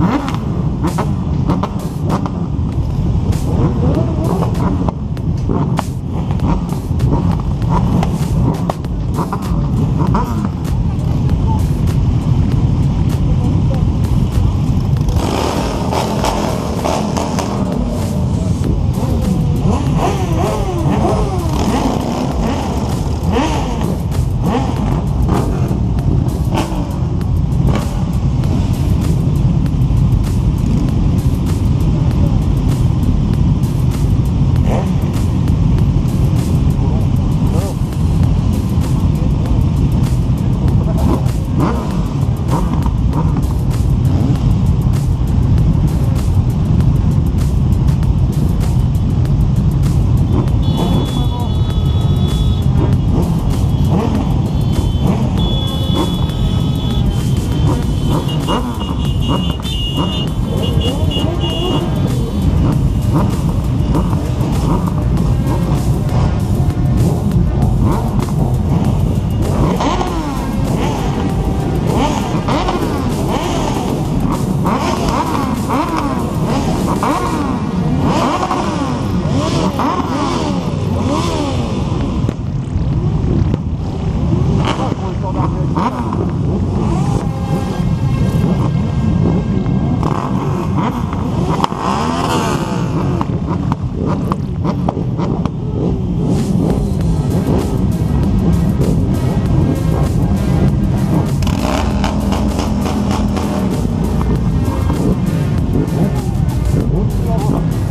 Huh?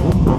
Oh.